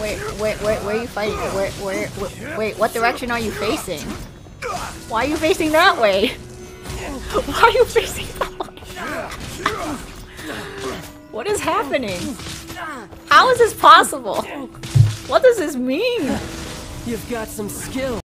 Wait, wait, wait, where are you fighting? Where, where, where, wait, what direction are you facing? Why are you facing that way? Why are you facing that way? What is happening? How is this possible? What does this mean? You've got some skill.